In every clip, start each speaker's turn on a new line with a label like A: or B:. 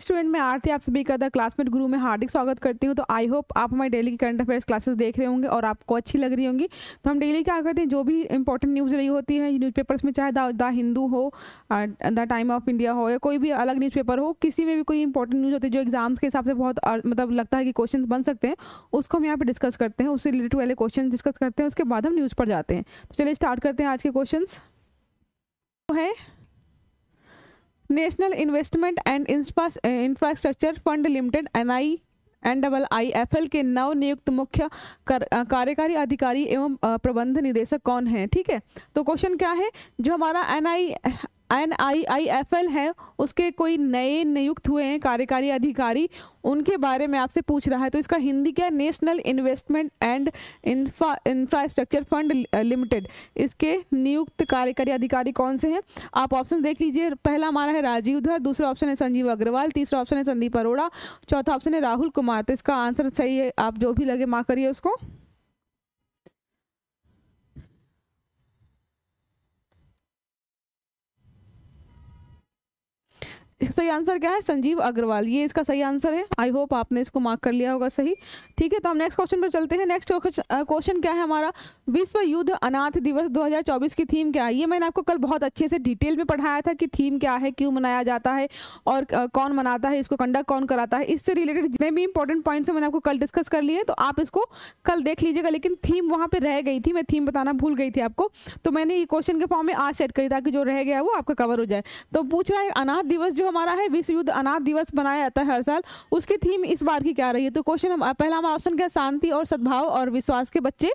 A: Student मैं आरती, आप सभी का द क्लासमेट गुरु में हार्दिक स्वागत करती हूँ। तो आई होप आप हमारे डेली की करंट अफेयर्स क्लासेस देख रहे होंगे और आपको अच्छी लग रही होंगी। तो हम डेली क्या करते हैं? जो भी इंपॉर्टेंट न्यूज़ रही होती है न्यूज़पेपर्स में चाहे द हिंदू हो द टाइम ऑफ़ इंडिया हो, या कोई भी अलग न्यूज़पेपर हो, किसी में भी कोई इंपॉर्टेंट न्यूज़ होती है, जो एग्ज़ाम्स के हिसाब से बहुत मतलब लगता है कि क्वेश्चन बन सकते हैं, उसको हम यहाँ पर डिस्कस करते हैं, उससे रिलेटेड वाले क्वेश्चन डिस्कस करते हैं, उसके बाद हम न्यूज़ पर जाते हैं। तो चलिए स्टार्ट करते हैं आज के क्वेश्चन है national investment and infrastructure fund limited N I N double I F L के नव नियुक्त मुख्य कर, कार्यकारी अधिकारी एवं प्रबंध निदेशक कौन है? ठीक है? तो क्वेश्चन क्या है? जो हमारा N I N I I F L है, उसके कोई नए नियुक्त हुए हैं कार्यकारी अधिकारी, उनके बारे में आपसे पूछ रहा है तो इसका हिंदी क्या है? National investment and infrastructure fund limited. इसके नियुक्त कार्यकारी अधिकारी कौन से हैं? आप ऑप्शन देख लीजिए, पहला हमारा है राजीव धर, दूसरा ऑप्शन है संजीव अग्रवाल, तीसरा ऑप्शन है संदीप अरोड़ा, चौथा ऑप्शन है राहुल कुमार। तो इसका आंसर सही है, आप जो भी लगे माँ करिए उसको। सही आंसर क्या है? संजीव अग्रवाल। ये इसका सही आंसर है। आई होप आपने इसको मार्क कर लिया होगा सही। ठीक है तो हम नेक्स्ट क्वेश्चन पर चलते हैं। नेक्स्ट क्वेश्चन क्या है हमारा? विश्व युद्ध अनाथ दिवस 2024 की थीम क्या है? ये मैंने आपको कल बहुत अच्छे से डिटेल में पढ़ाया था कि थीम क्या है, क्यों मनाया जाता है और कौन मनाता है, इसको कंडक्ट कौन कराता है। इससे रिलेटेड जितने भी इंपॉर्टेंट पॉइंट्स है, मैंने आपको कल डिस्कस कर लिए तो आप इसको कल देख लीजिएगा। लेकिन थीम वहाँ पर रह गई थी। मैं थीम बताना भूल गई थी आपको। तो मैंने ये क्वेश्चन के फॉर्म में आज सेट करी ताकि जो रह गया वो आपका कवर हो जाए। तो पूछ रहा है, अनाथ दिवस जो हमारा है विश्व युद्ध अनाथ दिवस बनाया जाता है हर साल। उसकी थीम इस बार की क्या रही है? तो क्वेश्चन पहला हमारा ऑप्शन क्या है? शांति और सद्भाव और विश्वास के बच्चे।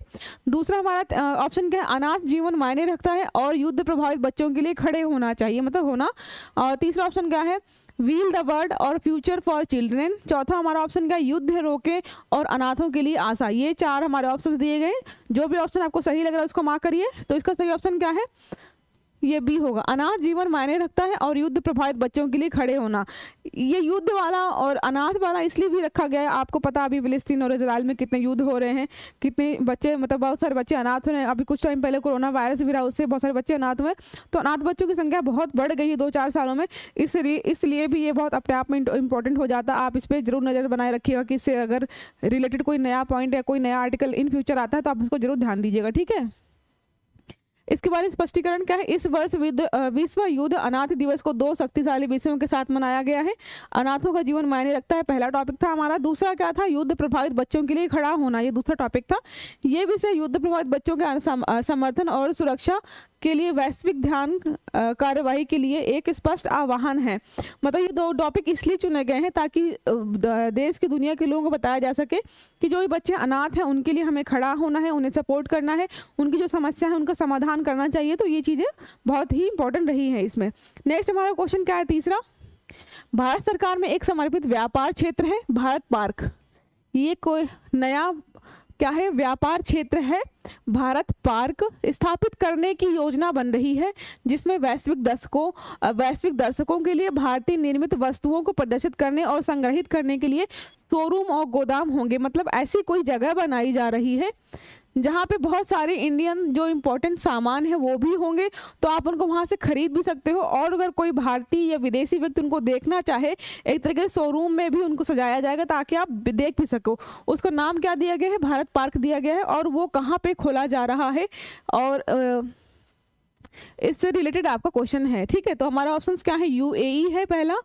A: दूसरा हमारा ऑप्शन क्या है? अनाथ जीवन मायने रखता है और युद्ध प्रभावित बच्चों के लिए खड़े होना चाहिए मतलब होना। और तीसरा ऑप्शन क्या है? व्हील द वर्ड और फ्यूचर फॉर चिल्ड्रेन चौथा हमारा ऑप्शन क्या युद्ध रोके और अनाथों के लिए आशा। ये चार हमारे ऑप्शन दिए गए। जो भी ऑप्शन आपको सही लग रहा है उसको मार्क करिए। तो इसका सही ऑप्शन क्या है? ये भी होगा। अनाथ जीवन मायने रखता है और युद्ध प्रभावित बच्चों के लिए खड़े होना। ये युद्ध वाला और अनाथ वाला इसलिए भी रखा गया है। आपको पता अभी फिलिस्तीन और इसराइल में कितने युद्ध हो रहे हैं, कितने बच्चे मतलब बहुत सारे बच्चे अनाथ हुए अभी कुछ टाइम पहले कोरोना वायरस भी रहा, उससे बहुत सारे बच्चे अनाथ हुए। तो अनाथ बच्चों की संख्या बहुत बढ़ गई है दो चार सालों में। इसलिए इसलिए भी ये बहुत अपने आप में इंपॉर्टेंट हो जाता। आप इस पर ज़रूर नज़र बनाए रखिएगा कि इससे अगर रिलेटेड कोई नया पॉइंट या कोई नया आर्टिकल इन फ्यूचर आता है तो आप उसको ज़रूर ध्यान दीजिएगा, ठीक है? इसके में स्पष्टीकरण क्या है? इस वर्ष विश्व युद्ध अनाथ दिवस को दो शक्तिशाली विषयों के साथ मनाया गया है। अनाथों का जीवन मायने रखता है, पहला टॉपिक था हमारा। दूसरा क्या था? युद्ध प्रभावित बच्चों के लिए खड़ा होना, ये दूसरा टॉपिक था। ये विषय युद्ध प्रभावित बच्चों के समर्थन और सुरक्षा के लिए वैश्विक ध्यान कार्यवाही के लिए एक स्पष्ट आह्वान है। मतलब ये दो टॉपिक इसलिए चुने गए हैं ताकि देश की दुनिया के लोगों को बताया जा सके कि जो बच्चे अनाथ हैं, उनके लिए हमें खड़ा होना है, उन्हें सपोर्ट करना है, उनकी जो समस्या है, उनका समाधान करना चाहिए तो ये चीज़ें बहुत ही इंपॉर्टेंट रही हैं इसमें। नेक्स्ट हमारा क्वेश्चन क्या है तीसरा? भारत सरकार में एक समर्पित व्यापार क्षेत्र है, भारत पार्क। ये कोई नया क्या है? व्यापार क्षेत्र है, भारत पार्क स्थापित करने की योजना बन रही है, जिसमें वैश्विक दर्शकों वैश्विक दर्शकों के लिए भारतीय निर्मित वस्तुओं को प्रदर्शित करने और संग्रहित करने के लिए शोरूम और गोदाम होंगे। मतलब ऐसी कोई जगह बनाई जा रही है जहाँ पे बहुत सारे इंडियन जो इम्पोर्टेंट सामान है, वो भी होंगे तो आप उनको वहाँ से खरीद भी सकते हो। और अगर कोई भारतीय या विदेशी व्यक्ति उनको देखना चाहे, एक तरह के शोरूम में भी उनको सजाया जाएगा, ताकि आप देख भी सको। उसका नाम क्या दिया गया है? भारत पार्क दिया गया है, और वो कहाँ पे खोला जा रहा है? और इससे रिलेटेड आपका क्वेश्चन है, ठीक है? तो हमारा ऑप्शन क्या है? यूएई है पहला,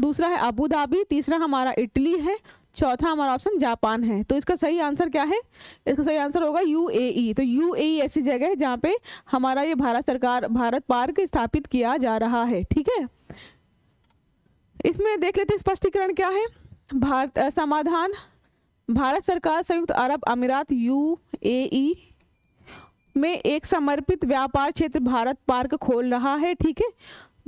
A: दूसरा है अबू धाबी तीसरा हमारा इटली है चौथा हमारा ऑप्शन जापान है। तो इसका सही आंसर क्या है? इसका सही आंसर होगा यूएई तो यूएई ऐसी जगह है जहाँ पे हमारा ये भारत सरकार, भारत पार्क स्थापित किया जा रहा है। ठीक है? इसमें देख लेते स्पष्टीकरण क्या है। भारत समाधान। भारत सरकार संयुक्त अरब अमीरात यूएई में एक समर्पित व्यापार क्षेत्र भारत पार्क खोल रहा है। ठीक है?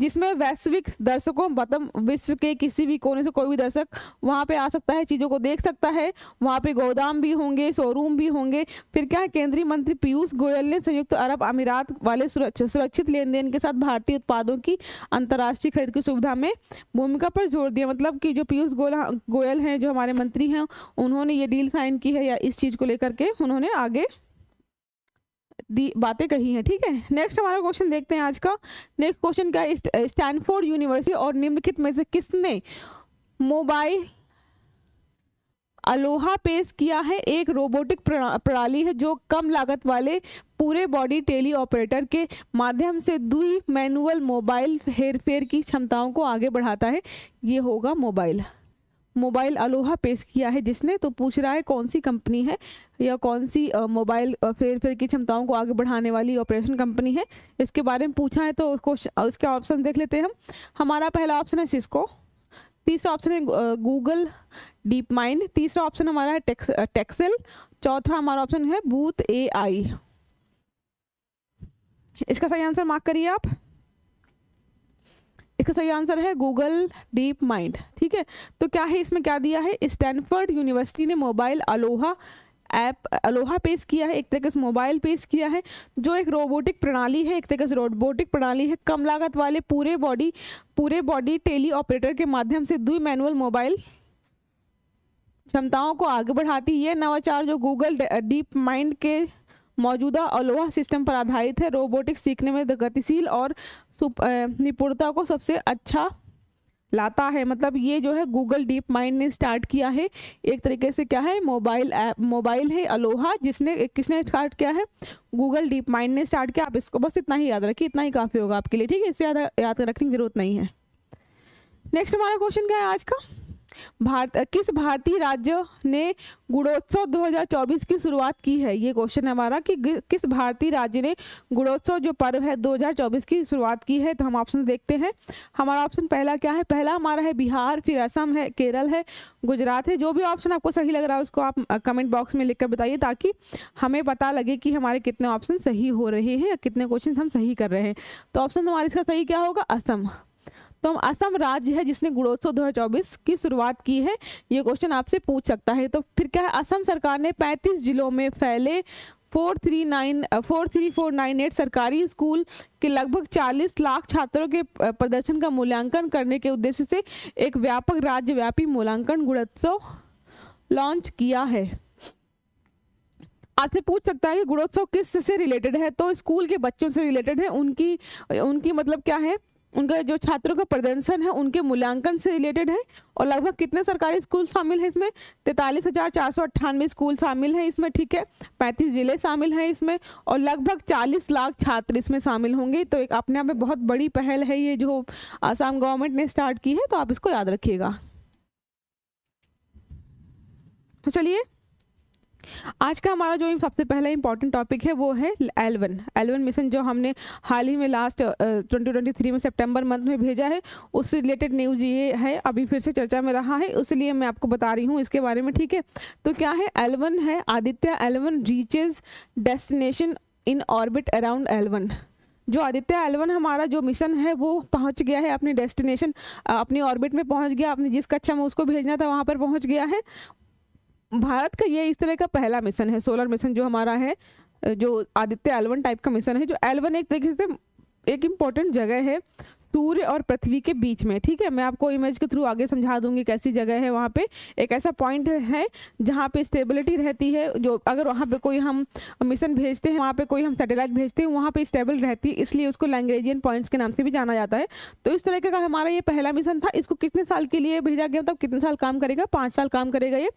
A: जिसमें वैश्विक दर्शकों मतलब विश्व के किसी भी कोने से कोई भी दर्शक वहाँ पे आ सकता है, चीज़ों को देख सकता है। वहाँ पे गोदाम भी होंगे शोरूम भी होंगे। फिर क्या है, केंद्रीय मंत्री पीयूष गोयल ने संयुक्त अरब अमीरात वाले सुरक्षित लेन देन के साथ भारतीय उत्पादों की अंतर्राष्ट्रीय खरीद की सुविधा में भूमिका पर ज़ोर दिया। मतलब कि जो पीयूष गोयल गोयल हैं, जो हमारे मंत्री हैं, उन्होंने ये डील साइन की है या इस चीज़ को लेकर के उन्होंने आगे दी बातें कही हैं, ठीक है? नेक्स्ट हमारा क्वेश्चन देखते हैं आज का। नेक्स्ट क्वेश्चन क्या है? स्टैनफोर्ड यूनिवर्सिटी और निम्नलिखित में से किसने मोबाइल अलोहा पेश किया है? एक रोबोटिक प्रणाली है जो कम लागत वाले पूरे बॉडी टेली ऑपरेटर के माध्यम से दुई मैनुअल मोबाइल हेरफेर की क्षमताओं को आगे बढ़ाता है। ये होगा मोबाइल मोबाइल अलोहा पेश किया है जिसने तो पूछ रहा है कौन सी कंपनी है या कौन सी मोबाइल फेर फेर की क्षमताओं को आगे बढ़ाने वाली ऑपरेशन कंपनी है। इसके बारे में पूछा है तो उसको उसके ऑप्शन देख लेते हैं हम। हमारा पहला ऑप्शन है सिस्को तीसरा ऑप्शन है गूगल डीप माइंड तीसरा ऑप्शन हमारा है टेक्स, टेक्सेल चौथा हमारा ऑप्शन है बूथ ए इसका सही आंसर मार्क करिए आप। इसका सही आंसर है गूगल डीप माइंड, ठीक है? तो क्या है इसमें क्या दिया है? स्टैनफर्ड यूनिवर्सिटी ने मोबाइल अलोहा ऐप, अलोहा पेश किया है, एक तरीके से मोबाइल पेश किया है, जो एक रोबोटिक प्रणाली है, एक तरीके से रोबोटिक प्रणाली है, कम लागत वाले पूरे बॉडी पूरे बॉडी टेली ऑपरेटर के माध्यम से दुई मैनुअल मोबाइल क्षमताओं को आगे बढ़ाती है। नवाचार जो गूगल डीप माइंड के मौजूदा अलोहा सिस्टम पर आधारित है। रोबोटिक सीखने में गतिशील और निपुणता को सबसे अच्छा लाता है। मतलब ये जो है गूगल डीप माइंड ने स्टार्ट किया है। एक तरीके से क्या है? मोबाइल ऐप मोबाइल है अलोहा, जिसने, किसने स्टार्ट किया है? गूगल डीप माइंड ने स्टार्ट किया। आप इसको बस इतना ही याद रखिए, इतना ही काफ़ी होगा आपके लिए, ठीक है? इससे ज़्यादा याद रखने की ज़रूरत नहीं है। नेक्स्ट हमारा क्वेश्चन क्या है आज का? भारत किस भारतीय राज्य ने गुणोत्सव 2024 की शुरुआत की है? ये क्वेश्चन है हमारा कि किस भारतीय राज्य ने गुणोत्सव जो पर्व है 2024 की शुरुआत की है? तो हम ऑप्शन देखते हैं। हमारा ऑप्शन पहला क्या है? पहला हमारा है बिहार, फिर असम है, केरल है, गुजरात है। जो भी ऑप्शन आपको सही लग रहा है उसको आप कमेंट बॉक्स में लिख बताइए ताकि हमें पता लगे कि हमारे कितने ऑप्शन सही हो रहे हैं कितने क्वेश्चन हम सही कर रहे हैं। तो ऑप्शन हमारे इसका सही क्या होगा? असम। तो हम असम राज्य है जिसने गुणोत्सव 2024 की शुरुआत की है। ये क्वेश्चन आपसे पूछ सकता है। तो फिर क्या है? असम सरकार ने 35 जिलों में फैले four three nine four three four nine eight सरकारी स्कूल के लगभग 40 लाख छात्रों के प्रदर्शन का मूल्यांकन करने के उद्देश्य से एक व्यापक राज्यव्यापी मूल्यांकन गुणोत्सव लॉन्च किया है। आपसे पूछ सकता है कि गुणोत्सव किस से रिलेटेड है? तो स्कूल के बच्चों से रिलेटेड है। उनकी उनकी मतलब क्या है? उनका जो छात्रों का प्रदर्शन है, उनके मूल्यांकन से रिलेटेड है और लगभग कितने सरकारी स्कूल शामिल हैं इसमें? तैतालीस हज़ार चार सौ अट्ठानवे स्कूल शामिल हैं इसमें, ठीक है? पैंतीस ज़िले शामिल हैं इसमें और लगभग चालीस लाख छात्र इसमें शामिल होंगे। तो एक अपने आप में बहुत बड़ी पहल है ये जो आसाम गवर्नमेंट ने स्टार्ट की है तो आप इसको याद रखिएगा। तो चलिए आज का हमारा जो सबसे पहला इंपॉर्टेंट टॉपिक है, वो है एलवन एलवन मिशन जो हमने हाल ही में लास्ट ट्वेंटी ट्वेंटी थ्री में सितंबर मंथ में भेजा है, उससे रिलेटेड न्यूज़ ये है, अभी फिर से चर्चा में रहा है, इसलिए मैं आपको बता रही हूँ इसके बारे में, ठीक है? तो क्या है एलवन है? Aditya L one reaches destination in orbit around L one जो आदित्य एलवन हमारा जो मिशन है, वो पहुँच गया है, अपनी डेस्टिनेशन अपनी ऑर्बिट में पहुँच गया अपने जिस कक्षा में उसको भेजना था, वहाँ पर पहुँच गया है। भारत का ये इस तरह का पहला मिशन है, सोलर मिशन जो हमारा है, जो आदित्य एलवन टाइप का मिशन है, जो एलवन एक तरीके से एक इंपॉर्टेंट जगह है। सूर्य और पृथ्वी के बीच में, ठीक है? मैं आपको इमेज के थ्रू आगे समझा दूँगी कैसी जगह है वहाँ पे। एक ऐसा पॉइंट है जहाँ पे स्टेबिलिटी रहती है, जो अगर वहाँ पे कोई हम मिशन भेजते हैं, वहाँ पे कोई हम सैटेलाइट भेजते हैं, वहाँ पे स्टेबल रहती है, इसलिए उसको लैंग्वेजियन पॉइंट्स के नाम से भी जाना जाता है। तो इस तरह का हमारा ये पहला मिशन था, इसको कितने साल के लिए भेजा गया मतलब कितने साल काम करेगा? पाँच साल काम करेगा ये।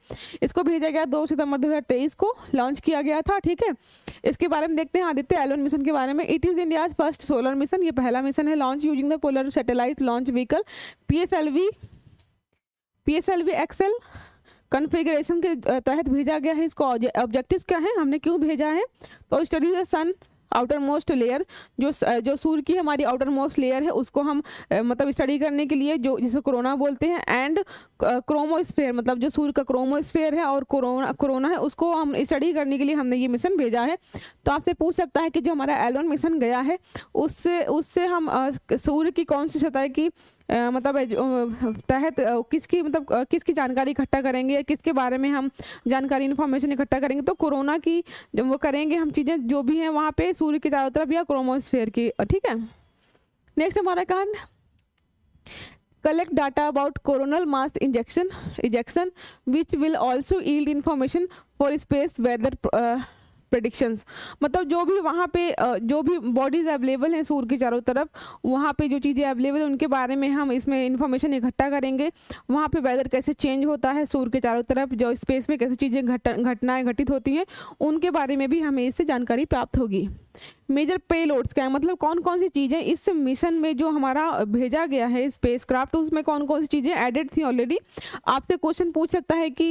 A: इसको भेजा गया दो सितंबर दो हज़ार तेईस को लॉन्च किया गया था, ठीक है? इसके बारे में देखते हैं आदित्य एलोन मिशन के बारे में। It is India first solar mission ये पहला मिशन है launch using the polar satellite launch vehicle P S LV P PSLV PSLV XL configuration के तहत भेजा गया है। इसको ऑब्जेक्टिव्स क्या है? हमने क्यों भेजा है? तो study sun outermost layer जो जो सूर्य की हमारी आउटर मोस्ट लेयर है, उसको हम मतलब स्टडी करने के लिए जो, जिसे कोरोना बोलते हैं एंड क्रोमोस्फेयर मतलब जो सूर्य का क्रोमोस्फेयर है और कोरोना कोरोना है, उसको हम स्टडी करने के लिए हमने ये मिशन भेजा है। तो आपसे पूछ सकता है कि जो हमारा एलोन मिशन गया है, उससे उससे हम सूर्य की कौन सी सतह की मतलब तहत किसकी मतलब किसकी जानकारी इकट्ठा करेंगे किसके बारे में हम जानकारी इन्फॉर्मेशन इकट्ठा करेंगे तो कोरोना की जब वो करेंगे हम चीज़ें जो भी हैं वहाँ पे सूर्य के चारों तरफ़ या क्रोमोस्फेयर की ठीक है? नेक्स्ट हमारा कहा collect data about coronal mass injection ejection which will also yield information for space weather uh, predictions मतलब जो भी वहाँ पे जो भी बॉडीज़ अवेलेबल हैं सूर्य के चारों तरफ़, वहाँ पे जो चीज़ें अवेलेबल हैं, उनके बारे में हम इसमें इन्फॉर्मेशन इकट्ठा करेंगे। वहाँ पे वेदर कैसे चेंज होता है सूर्य के चारों तरफ़, जो स्पेस में कैसे चीज़ें घटनाएँ घटित होती हैं, उनके बारे में भी हमें इससे जानकारी प्राप्त होगी। मेजर पे लोड्स क्या है? मतलब कौन कौन सी चीज़ें इस मिशन में जो हमारा भेजा गया है स्पेस क्राफ्ट उसमें कौन कौन सी चीज़ें एडेड थी ऑलरेडी आपसे क्वेश्चन पूछ सकता है कि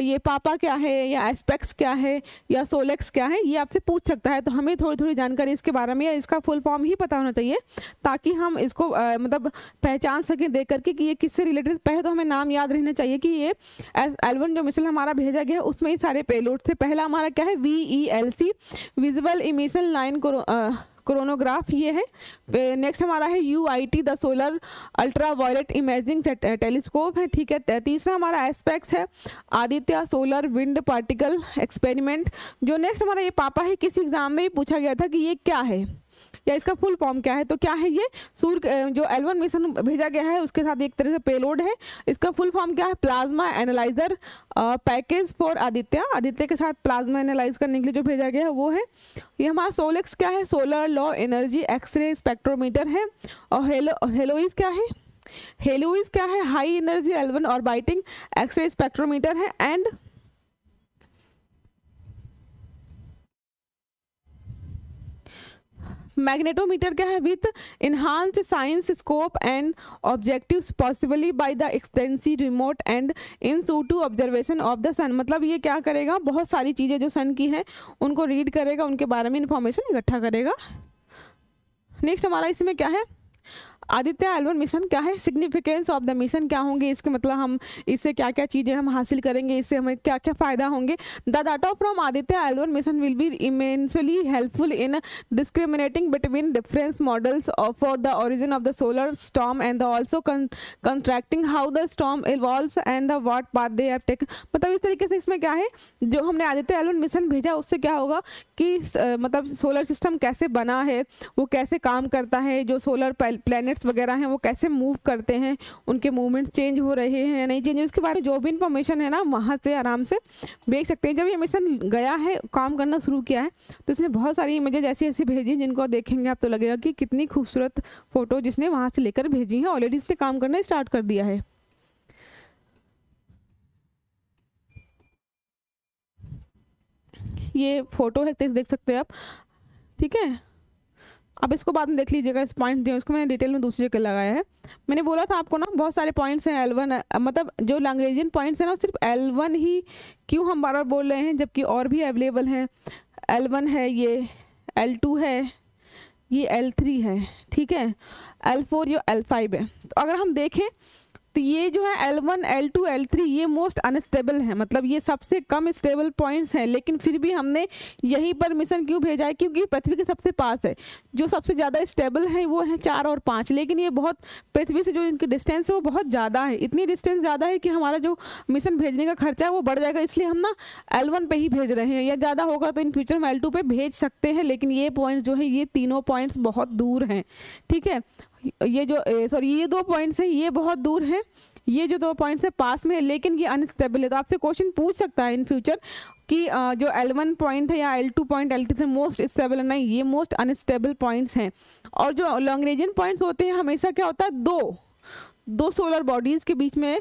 A: ये पापा क्या है या एस्पेक्स क्या है या सोलेक्स क्या है ये आपसे पूछ सकता है। तो हमें थोड़ी थोड़ी जानकारी इसके बारे में या इसका फुल फॉर्म ही पता होना चाहिए ताकि हम इसको आ, मतलब पहचान सकें देख करके कि ये किससे रिलेटेड पहले तो हमें नाम याद रहना चाहिए कि ये एलवन जो मिशन हमारा भेजा गया है उसमें ही सारे पेलोड थे। पहला हमारा क्या है? V E L C visible emission line coronagraph ये है। नेक्स्ट हमारा है U I T the solar ultraviolet imaging telescope है, ठीक है। तीसरा हमारा एस्पेक्स है, Aditya solar wind particle experiment जो नेक्स्ट हमारा ये पापा है, किसी एग्ज़ाम में ही पूछा गया था कि ये क्या है? या इसका फुल फॉर्म क्या है? तो क्या है ये? सूर्य जो एलवन मिशन भेजा गया है, उसके साथ एक तरह से पेलोड है। इसका फुल फॉर्म क्या है? Plasma analyser package for Aditya. Aditya के साथ प्लाज्मा एनालाइज करने के लिए जो भेजा गया है, वो है। ये हमारा सोलेक्स क्या है? Solar low energy X-ray spectrometer है। और हेलो हेलोइज क्या है? हेलोइज क्या है? हाई एनर्जी एलवन और बाइटिंग एक्सरे स्पेक्ट्रोमीटर है। एंड मैग्नेटोमीटर क्या है with enhanced science scope and objective possibly by the extensive remote and in situ observation of the sun मतलब ये क्या करेगा? बहुत सारी चीज़ें जो सन की हैं, उनको रीड करेगा, उनके बारे में इंफॉर्मेशन इकट्ठा करेगा। नेक्स्ट हमारा इसमें क्या है? आदित्य एलवन मिशन क्या है? सिग्निफिकेंस ऑफ़ द मिशन क्या होंगे? इसके मतलब हम, इससे क्या क्या चीज़ें हम हासिल करेंगे? इससे हमें क्या क्या फ़ायदा होंगे? The data from Aditya L one mission will be immensely helpful in discriminating between difference models for the origin of the solar storm and the also contracting how the storm evolve and the what path they have take मतलब इस तरीके से इसमें क्या है? जो हमने Aditya L one mission भेजा, उससे क्या होगा कि मतलब सोलर सिस्टम कैसे बना है? वो कैसे काम करता है? जो सोलर प्लैनेट्स वगैरह हैं, वो कैसे मूव करते हैं, उनके मूवमेंट्स चेंज हो रहे हैं, नहीं चेंज उसके बारे में जो भी इंफॉर्मेशन है ना, वहाँ से आराम से देख सकते हैं। जब ये मिशन गया है, काम करना शुरू किया है तो इसने बहुत सारी इमेजेज ऐसी ऐसी भेजी जिनको देखेंगे, आप तो लगेगा कि कितनी खूबसूरत फ़ोटो जिसने वहाँ से लेकर भेजी है। ऑलरेडी इसने काम करना स्टार्ट कर दिया है। ये फ़ोटो है, देख सकते हैं आप। ठीक है? आप इसको बाद में देख लीजिएगा, इस पॉइंट जो इसको मैंने डिटेल में दूसरी जगह लगाया है। मैंने बोला था आपको ना, बहुत सारे पॉइंट्स हैं एल वन मतलब जो लैंग्वेजियन पॉइंट्स हैं ना सिर्फ़ एल वन ही क्यों हम बार बार बोल रहे हैं, जबकि और भी अवेलेबल हैं। एल वन है ये एल टू है, ये एल थ्री है, ठीक है? एल फोर या एल फाइव है। तो अगर हम देखें तो ये जो है L1, L2, L3 ये मोस्ट अनस्टेबल है। मतलब ये सबसे कम स्टेबल पॉइंट्स हैं लेकिन फिर भी हमने यहीं पर मिशन क्यों भेजा है? क्योंकि पृथ्वी के सबसे पास है। जो सबसे ज़्यादा स्टेबल है वो है चार और पाँच। लेकिन ये बहुत पृथ्वी से जो इनकी डिस्टेंस है वो बहुत ज़्यादा है। इतनी डिस्टेंस ज़्यादा है कि हमारा जो मिशन भेजने का खर्चा है वो बढ़ जाएगा। इसलिए हम ना एल वन पे ही भेज रहे हैं। या ज़्यादा होगा तो इन फ्यूचर हम एल टू पे भेज सकते हैं लेकिन ये पॉइंट्स जो है ये तीनों पॉइंट्स बहुत दूर हैं। ठीक है? ये जो सॉरी ये दो पॉइंट्स हैं, ये बहुत दूर हैं। ये जो दो पॉइंट्स है, पास में है, लेकिन ये अनस्टेबल है। तो आपसे क्वेश्चन पूछ सकता है इन फ्यूचर कि जो एल वन पॉइंट है या एल टू पॉइंट एल से मोस्ट स्टेबल है? नहीं, ये मोस्ट अनस्टेबल पॉइंट्स हैं। और जो लॉन्ग्रेजियन पॉइंट्स होते हैं, हमेशा क्या होता है? दो। दो सोलर बॉडीज़ के बीच में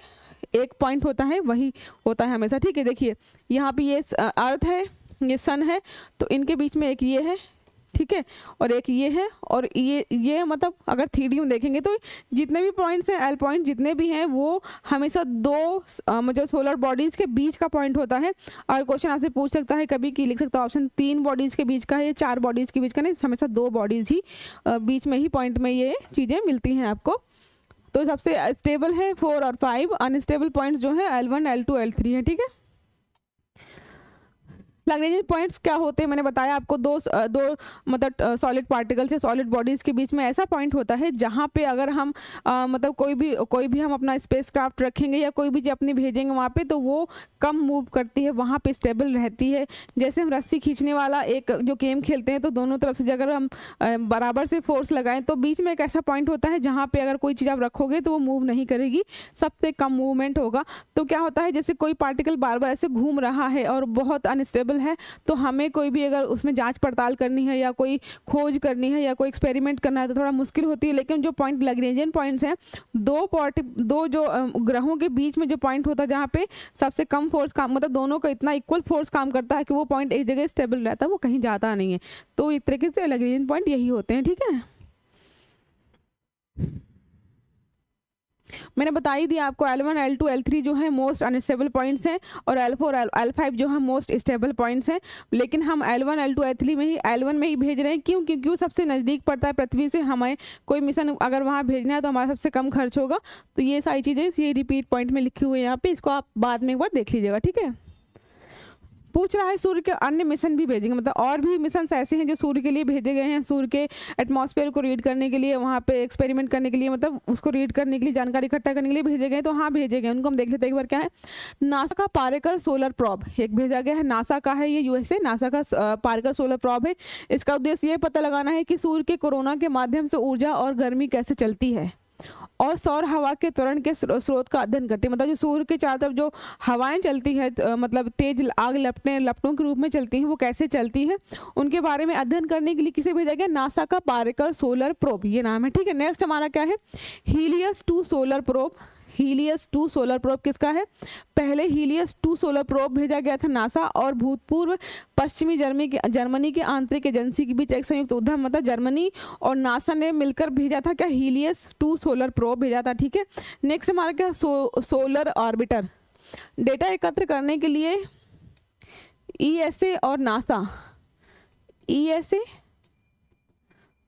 A: एक पॉइंट होता है, वही होता है हमेशा। ठीक है, देखिए, यहाँ पे ये अर्थ है, ये सन है तो इनके बीच में एक ये है ठीक है? और एक ये है, और ये ये मतलब अगर थ्री में देखेंगे तो जितने भी पॉइंट्स हैं एल पॉइंट जितने भी हैं, वो हमेशा दो मतलब सोलर बॉडीज़ के बीच का पॉइंट होता है। और क्वेश्चन आपसे पूछ सकता है, कभी की लिख सकता है ऑप्शन तीन बॉडीज़ के बीच का है या चार बॉडीज़ के बीच का नहीं, हमेशा दो बॉडीज़ ही बीच में ही पॉइंट में ये चीज़ें मिलती हैं आपको। तो सबसे स्टेबल है फोर और फाइव अनस्टेबल पॉइंट्स जो है L one L two L three है, ठीक है? लैग्रेंजियन पॉइंट्स क्या होते हैं? मैंने बताया आपको दो दो मतलब सॉलिड पार्टिकल्स या सॉलिड बॉडीज़ के बीच में ऐसा पॉइंट होता है जहाँ पे अगर हम आ, मतलब कोई भी कोई भी हम अपना स्पेस रखेंगे या कोई भी जो अपनी भेजेंगे वहाँ पर तो वो कम मूव करती है वहाँ पर स्टेबल रहती है। जैसे हम रस्सी खींचने वाला एक जो गेम खेलते हैं तो दोनों तरफ़ से अगर हम बराबर से फोर्स लगाएँ तो बीच में एक ऐसा पॉइंट होता है जहाँ पे अगर कोई चीज़ आप रखोगे तो वो मूव नहीं करेगी सबसे कम मूवमेंट होगा। तो क्या होता है जैसे कोई पार्टिकल बार बार ऐसे घूम रहा है और बहुत अनस्टेबल है तो हमें कोई भी अगर उसमें जाँच पड़ताल करनी है या कोई खोज करनी है या कोई एक्सपेरिमेंट करना है तो थोड़ा मुश्किल होती है, लेकिन जो पॉइंट लग्रेंजियन पॉइंट्स हैं, दो पॉइंट दो जो ग्रहों के बीच में जो पॉइंट होता है जहाँ पे सबसे कम फोर्स काम मतलब दोनों का इतना इक्वल फोर्स काम करता है कि वो पॉइंट एक जगह स्टेबल रहता है, वो कहीं जाता नहीं है। तो एक तरीके से लग्रेंजियन पॉइंट यही होते हैं, ठीक है? मैंने बता ही दिया आपको L one L two L three जो है मोस्ट अनस्टेबल पॉइंट्स हैं और एल फोर एल फाइव जो है मोस्ट स्टेबल पॉइंट्स हैं। लेकिन हम L one L two L three में ही एल वन में ही भेज रहे हैं। क्यों? क्योंकि सबसे नज़दीक पड़ता है पृथ्वी से हमें। कोई मिशन अगर वहाँ भेजना है तो हमारा सबसे कम खर्च होगा। तो ये सारी चीज़ें, ये रिपीट पॉइंट में लिखी हुई है यहाँ पर इसको आप बाद में एक बार देख लीजिएगा, ठीक है? पूछ रहा है सूर्य के अन्य मिशन भी भेजेंगे मतलब और भी मिशन ऐसे हैं जो सूर्य के लिए भेजे गए हैं, सूर्य के एटमॉस्फेयर को रीड करने के लिए, वहाँ पे एक्सपेरिमेंट करने के लिए मतलब उसको रीड करने के लिए, जानकारी इकट्ठा करने के लिए भेजे गए तो हाँ भेजे गए उनको हम देख लेते हैं एक बार क्या है। नासा का पारेकर सोलर प्रॉब एक भेजा गया है। नासा का है ये यूएसए नासा का पारेकर सोलर प्रॉब है। इसका उद्देश्य ये पता लगाना है कि सूर्य के कोरोना के माध्यम से ऊर्जा और गर्मी कैसे चलती है। और सौर हवा के त्वरण के स्रोत का अध्ययन करती है। मतलब जो सूर्य के चारों तरफ़ जो हवाएँ चलती है मतलब तेज आग लपटे लपटों के रूप में चलती हैं, वो कैसे चलती हैं, उनके बारे में अध्ययन करने के लिए किसे भेजा गया? नासा का पारेकर सोलर प्रोब, ये नाम है, ठीक है? नेक्स्ट हमारा क्या है? Helios two solar probe. Helios two solar probe किसका है? पहले हीलियस टू सोलर प्रोब भेजा गया था नासा और भूतपूर्व पश्चिमी जर्मनी के जर्मनी के आंतरिक एजेंसी के बीच एक संयुक्त उद्यम मतलब जर्मनी और नासा ने मिलकर भेजा था। क्या हीलियस टू सोलर प्रोब भेजा था? ठीक है। नेक्स्ट हमारा क्या सो, सोलर ऑर्बिटर डेटा एकत्र करने के लिए ईएसए और नासा ईएसए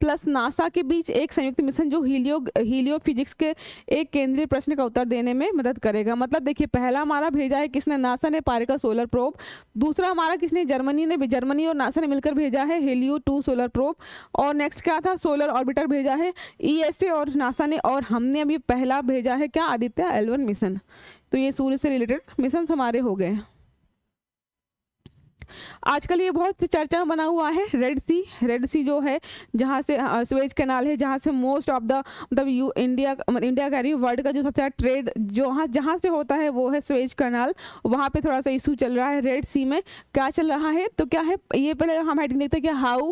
A: प्लस नासा के बीच एक संयुक्त मिशन जो हीलियो हीलियो फिजिक्स के एक केंद्रीय प्रश्न का उत्तर देने में मदद करेगा। मतलब देखिए, पहला हमारा भेजा है किसने? नासा ने पारेका सोलर प्रोब। दूसरा हमारा किसने? जर्मनी ने जर्मनी और नासा ने मिलकर भेजा है हेलियो टू सोलर प्रोब। और नेक्स्ट क्या था? सोलर ऑर्बिटर भेजा है ई और नासा ने, और हमने अभी पहला भेजा है क्या? Aditya L mission. तो ये सूर्य से रिलेटेड मिशन हमारे हो गए। आजकल ये बहुत चर्चा बना हुआ है रेड सी रेड सी जो है, जहाँ से स्वेज कैनाल है, जहाँ से मोस्ट ऑफ़ द मतलब यू इंडिया इंडिया कह रही वर्ल्ड का जो सबसे ज़्यादा ट्रेड जो हाँ जहाँ से होता है, वो है स्वेज कैनाल वहाँ पे थोड़ा सा इशू चल रहा है रेड सी में। क्या चल रहा है? तो क्या है, ये पहले हम हेडिंग देखते हैं कि how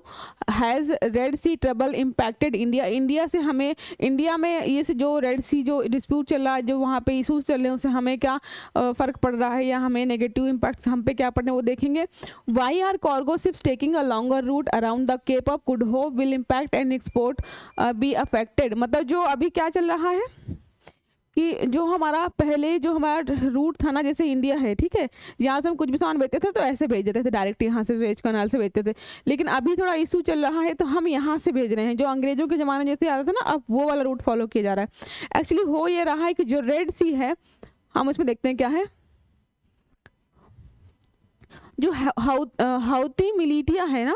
A: has Red Sea trouble impacted India India से हमें इंडिया में ये से जो रेड सी जो डिस्प्यूट चल रहा है, जो वहाँ पे इशूज़ चल रहे हैं, उससे हमें क्या फ़र्क पड़ रहा है या हमें नेगेटिव इम्पैक्ट हम पे क्या पड़ रहे हैं, वो देखेंगे। Why are cargo ships taking a longer route around the Cape of Good Hope? Will impact and export uh, be affected? मतलब जो अभी क्या चल रहा है? कि जो हमारा पहले जो हमारा रूट था ना जैसे इंडिया है ठीक है? यहाँ से हम कुछ भी सामान बेचते थे तो ऐसे भेज देते थे डायरेक्ट यहाँ से स्वेज कनाल से भेजते थे। लेकिन अभी थोड़ा इशू चल रहा है तो हम यहाँ से भेज रहे हैं। जो अंग्रेज़ों के ज़माने जैसे आ रहा था ना अब वो वाला रूट फॉलो किया जा रहा है। एक्चुअली हो ये रहा है कि जो रेड सी है हम उसमें देखते हैं क्या है? जो हाउती मिलिटिया है ना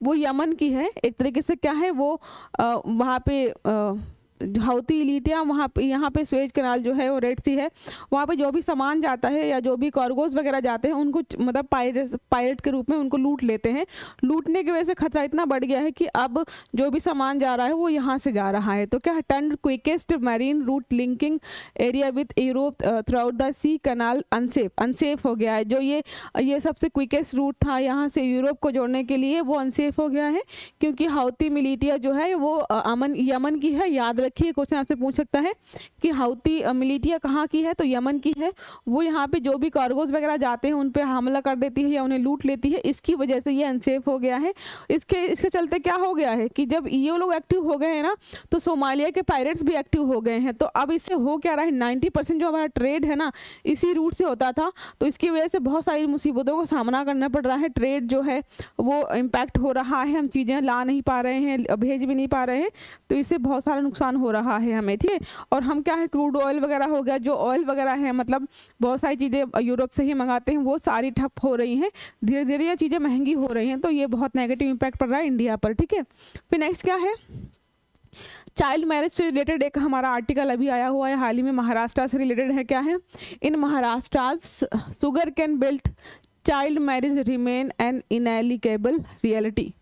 A: वो यमन की है एक तरीके से क्या है वो वहाँ पे आ, हाउती इलीटिया, वहाँ पे, यहाँ पे स्वेज कनाल जो है वो रेड सी है। वहाँ पे जो भी सामान जाता है या जो भी कार्गोज वगैरह जाते हैं, उनको मतलब पायरेट पायरेट के रूप में उनको लूट लेते हैं। लूटने की वजह से खतरा इतना बढ़ गया है कि अब जो भी सामान जा रहा है वो यहाँ से जा रहा है। तो क्या ton quickest marine route linking area with Europe throughout the sea canal unsafe unsafe हो गया है। जो ये ये सबसे क्विकेस्ट रूट था यहाँ से यूरोप को जोड़ने के लिए, वो अनसेफ हो गया है, क्योंकि हाउती मिलीटिया जो है वो अमन, यमन की है, याद रख रखिए क्वेश्चन आपसे पूछ सकता है कि हाउती मिलिटिया कहाँ की है? तो यमन की है। वो यहाँ पे जो भी कार्गोज वगैरह जाते हैं, उन पर हमला कर देती है या उन्हें लूट लेती है, इसकी वजह से ये अनसेफ हो गया है। इसके इसके चलते क्या हो गया है कि जब ये लोग एक्टिव हो गए हैं ना तो सोमालिया के पायरेट्स भी एक्टिव हो गए हैं। तो अब इससे हो क्या रहा है? नाइन्टी जो हमारा ट्रेड है ना, इसी रूट से होता था। तो इसकी वजह से बहुत सारी मुसीबतों का सामना करना पड़ रहा है। ट्रेड जो है, वो इम्पैक्ट हो रहा है। हम चीज़ें ला नहीं पा रहे हैं, भेज भी नहीं पा रहे हैं। तो इससे बहुत सारा नुकसान हो रहा है हमें, ठीक है? और हम क्या है क्रूड ऑयल वगैरह हो गया, जो ऑयल वगैरह है मतलब बहुत सारी चीज़ें यूरोप से ही मंगाते हैं, वो सारी ठप हो रही हैं। धीरे धीरे ये चीज़ें महँगी हो रही हैं तो ये बहुत नेगेटिव इम्पैक्ट पड़ रहा है इंडिया पर, ठीक है? फिर नेक्स्ट क्या है? चाइल्ड मैरिज से रिलेटेड एक हमारा आर्टिकल अभी आया हुआ है, हाल ही में महाराष्ट्र से रिलेटेड है, क्या है? In Maharashtra sugar cane belt child marriage remain an ineluctable reality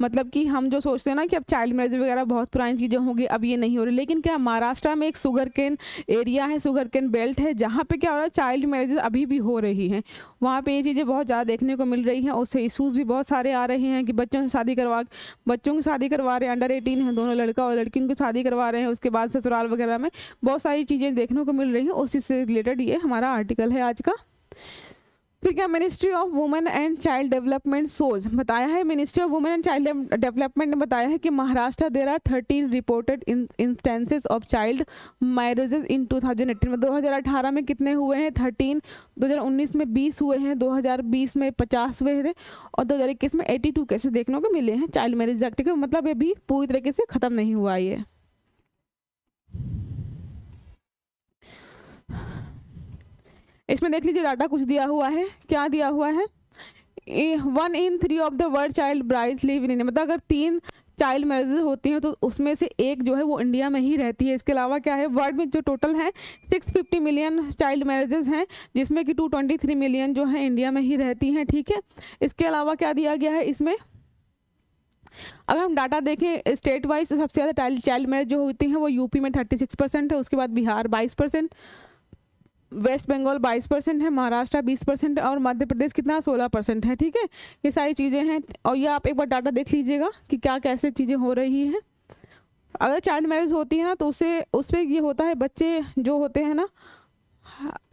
A: मतलब कि हम जो सोचते हैं ना कि अब चाइल्ड मैरिज वगैरह बहुत पुरानी चीज़ें होंगी, अब ये नहीं हो रही। लेकिन क्या महाराष्ट्र में एक शुगर केन एरिया है सुगर केन बेल्ट है, जहाँ पे क्या हो रहा है चाइल्ड मैरिज अभी भी हो रही हैं। वहाँ पे ये चीज़ें बहुत ज़्यादा देखने को मिल रही हैं उससे इशूज़ भी बहुत सारे आ रहे हैं कि बच्चों से शादी करवा, बच्चों की शादी करवा रहे हैं अंडर एटीन है दोनों, लड़का और लड़की उनकी शादी करवा रहे हैं, उसके बाद ससुराल वगैरह में बहुत सारी चीज़ें देखने को मिल रही हैं। उसी से रिलेटेड ये हमारा आर्टिकल है आज का। फिर क्या ministry of women and child development shows बताया है ministry of women and child development ने बताया है कि Maharashtra there are thirteen reported instances of child marriages in 2018 में। 2018 में कितने हुए हैं? थर्टीन 2019 में 20 हुए हैं 2020 में 50 हुए थे और 2021 में 82 केसेस देखने को मिले हैं। चाइल्ड मैरिज एक्ट के मतलब ये भी पूरी तरीके से ख़त्म नहीं हुआ ये। इसमें देख लीजिए, डाटा कुछ दिया हुआ है। क्या दिया हुआ है? One in three of the world child brides live in India मतलब अगर तीन चाइल्ड मैरिजेज होती हैं तो उसमें से एक जो है, वो इंडिया में ही रहती है। इसके अलावा क्या है? वर्ल्ड में जो टोटल है 650 मिलियन चाइल्ड मैरिजेज हैं, जिसमें कि 223 मिलियन जो है इंडिया में ही रहती हैं, ठीक है? इसके अलावा क्या दिया गया है इसमें? अगर हम डाटा देखें स्टेट वाइज तो सबसे ज़्यादा चाइल्ड मैरिज जो होती हैं, वो यूपी में थर्टी परसेंट है, उसके बाद बिहार बाईस परसेंट वेस्ट बंगाल 22 परसेंट है, महाराष्ट्र 20 परसेंट और मध्य प्रदेश कितना? 16 परसेंट है, ठीक है? ये सारी चीज़ें हैं और ये आप एक बार डाटा देख लीजिएगा कि क्या कैसे चीज़ें हो रही हैं। अगर चाइल्ड मैरिज होती है ना तो उसे उस पर ये होता है, बच्चे जो होते हैं ना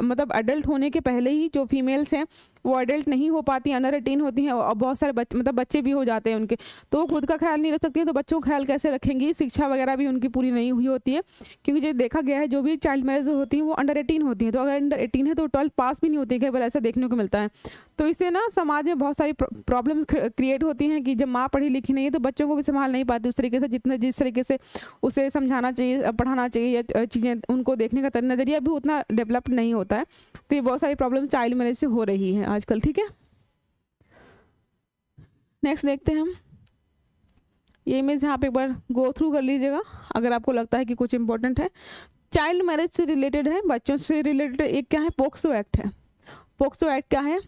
A: मतलब एडल्ट होने के पहले ही जो फीमेल्स हैं वो अडल्ट नहीं हो पाती अंडर एटीन होती हैं, और बहुत सारे बच्चे मतलब बच्चे भी हो जाते हैं उनके। तो वो खुद का ख्याल नहीं रख सकती हैं तो बच्चों का ख्याल कैसे रखेंगी? शिक्षा वगैरह भी उनकी पूरी नहीं हुई होती है, क्योंकि जो देखा गया है, जो भी चाइल्ड मैरिज होती हैं, वो अंडर एटीन होती हैं। तो अगर अंडर एटीन है तो ट्वेल्थ पास भी नहीं होती कई बार ऐसा देखने को मिलता है। तो इससे ना, समाज में बहुत सारी प्रॉब्लम्स क्रिएट होती हैं कि जब माँ पढ़ी लिखी नहीं है तो बच्चों को भी संभाल नहीं पाती। उस तरीके से जितने, जिस तरीके से उसे समझाना चाहिए पढ़ाना चाहिए, या चीज़ें उनको देखने का नज़रिया भी उतना डेवलप नहीं होता है। तो ये बहुत सारी प्रॉब्लम चाइल्ड मैरिज से हो रही है। आजकल, ठीक है? नेक्स्ट देखते हैं हम। ये इमेज यहाँ पे एक बार गो थ्रू कर लीजिएगा, अगर आपको लगता है कि कुछ इंपॉर्टेंट है। चाइल्ड मैरिज से रिलेटेड है, बच्चों से रिलेटेड एक क्या है? पोक्सो एक्ट है। पोक्सो एक्ट क्या है?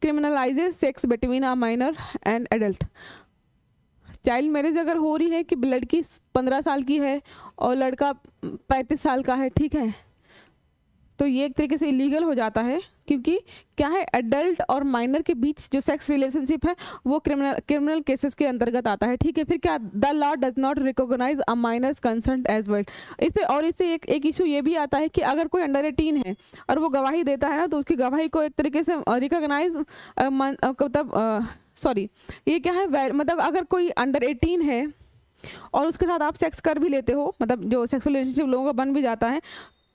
A: Criminalises sex between a minor and adult child marriage अगर हो रही है कि लड़की पंद्रह साल की है और लड़का पैंतीस साल का है, ठीक है? तो ये एक तरीके से इलीगल हो जाता है, क्योंकि क्या है एडल्ट और माइनर के बीच जो सेक्स रिलेशनशिप है, वो क्रिमिनल क्रिमिनल केसेस के अंतर्गत आता है। ठीक है, फिर क्या the law does not recognise a minor's consent as well इससे, और इससे एक एक इशू ये भी आता है कि अगर कोई अंडर एटीन है और वो गवाही देता है ना तो उसकी गवाही को एक तरीके से रिकोगनाइज मतलब सॉरी ये क्या है मतलब अगर कोई अंडर एटीन है और उसके साथ आप सेक्स कर भी लेते हो मतलब जो सेक्सुअल रिलेशनशिप लोगों का बन भी जाता है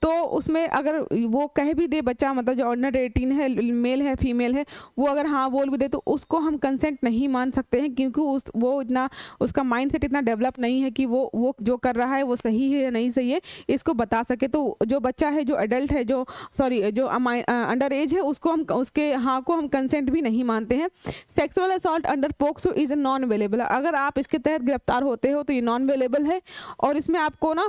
A: तो उसमें अगर वो कह भी दे बच्चा मतलब जो ऑर्डनर एटीन है मेल है फीमेल है, वो अगर हाँ बोल भी दे तो उसको हम कंसेंट नहीं मान सकते हैं क्योंकि उस, वो इतना, उसका माइंड सेट इतना डेवलप नहीं है कि वो वो जो कर रहा है वो सही है या नहीं सही है, इसको बता सके। तो जो बच्चा है, जो एडल्ट है, जो सॉरी जो अंडर एज है, उसको हम, उसके हाँ को हम कंसेंट भी नहीं मानते हैं। Sexual assault under POCSO is non available अगर आप इसके तहत गिरफ़्तार होते हो तो ये नॉन अवेलेबल है और इसमें आपको ना